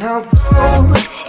now go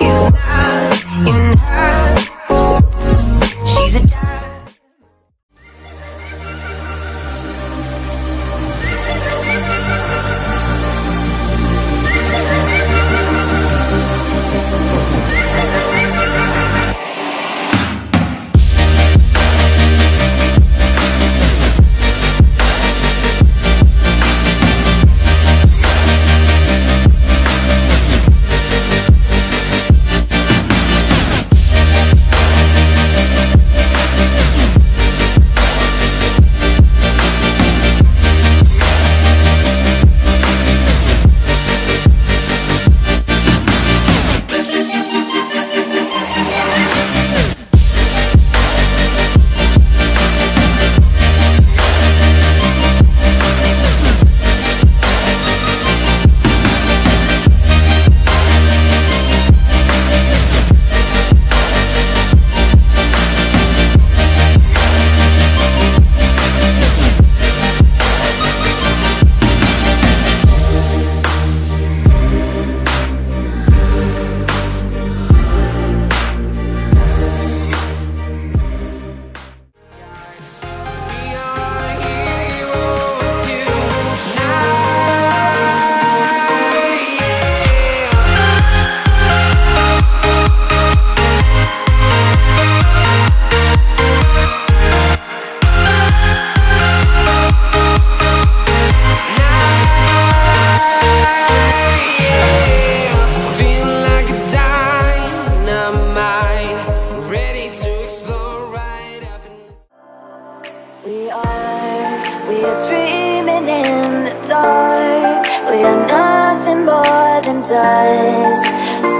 We are, we are dreaming in the dark. We are nothing more than dust.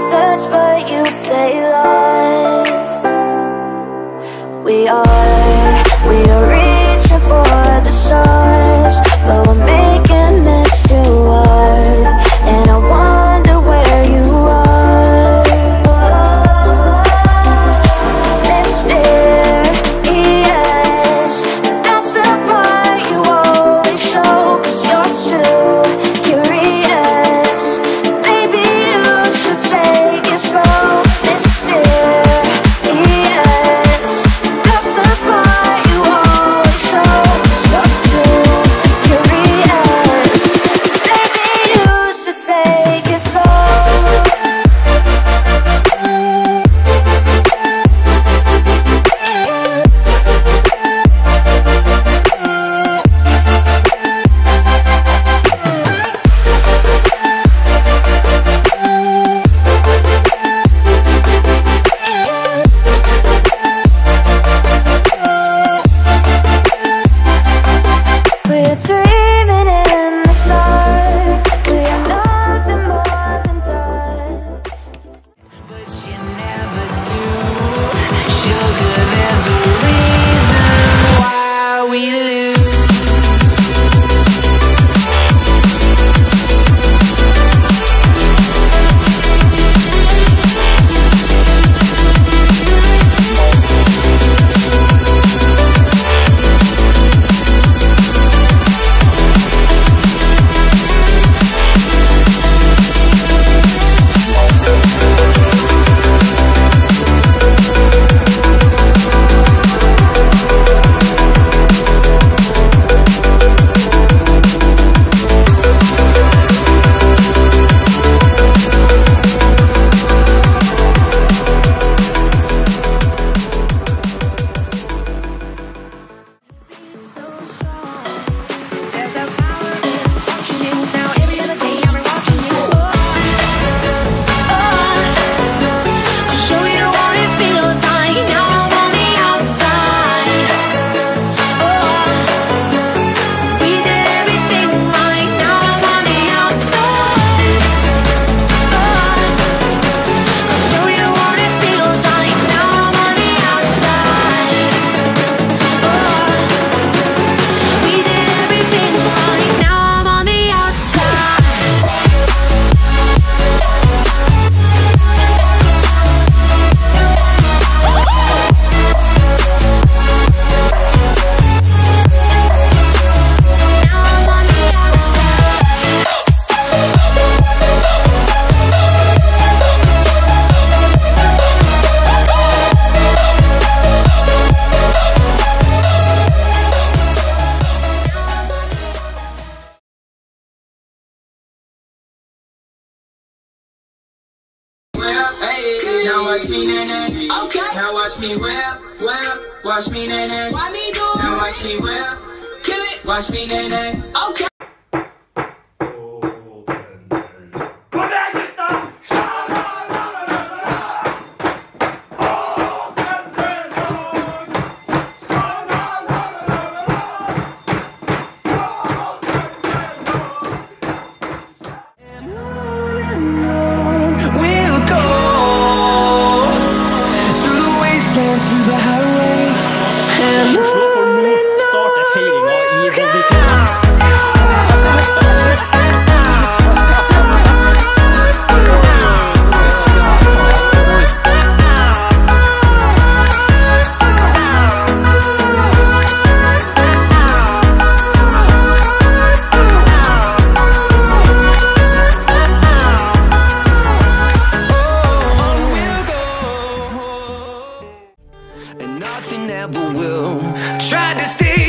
Search but you stay lost. We are nay. Okay. Now watch me whip, whip. Watch me nay nay. Why me do Now watch me whip. Kill it. Watch me nay nay. Okay. nothing ever will. Tried to stay.